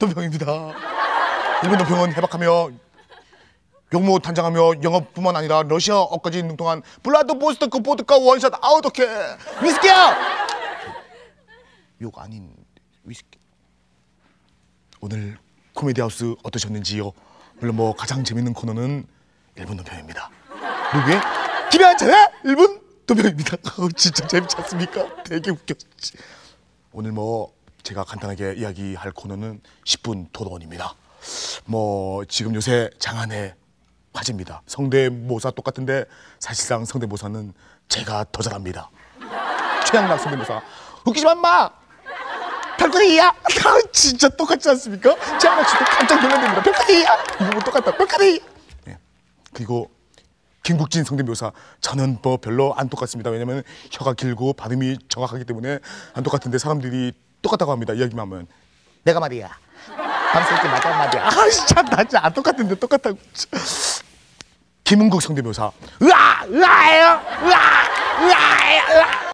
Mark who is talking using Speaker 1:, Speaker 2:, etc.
Speaker 1: 노병입니다. 일본 노병은 해박하며 용모 단장하며 영어뿐만 아니라 러시아어까지 능통한 블라드 보스터크 보드카 원샷 아우토케 위스키야 욕 아닌 위스키 오늘 코미디 하우스 어떠셨는지요? 물론 뭐 가장 재밌는 코너는 일본 노병입니다. 누구의 김현철의 일본 노병입니다. 아우, 진짜 재밌지 않습니까? 되게 웃겼지. 오늘 뭐 제가 간단하게 이야기할 코너는 10분 토론입니다. 뭐 지금 요새 장안의 화제입니다. 성대모사 똑같은데 사실상 성대모사는 제가 더 잘합니다. 최양락 성대모사 웃기지만 마 별거리야 아, 진짜 똑같지 않습니까? 최양락 씨도 깜짝 놀랐답니다. 별거리야 이거 뭐 똑같다 별거리 네. 그리고 김국진 성대묘사 저는 뭐 별로 안 똑같습니다. 왜냐면 혀가 길고 발음이 정확하기 때문에 안 똑같은데 사람들이 똑같다고 합니다. 이야기만 하면 내가 말이야. 밤새끼 맞아 말이야. 아 진짜 나 진짜 안 똑같은데 똑같다고. 김은국 성대묘사 으아 으아예요 으아 으아예요 으아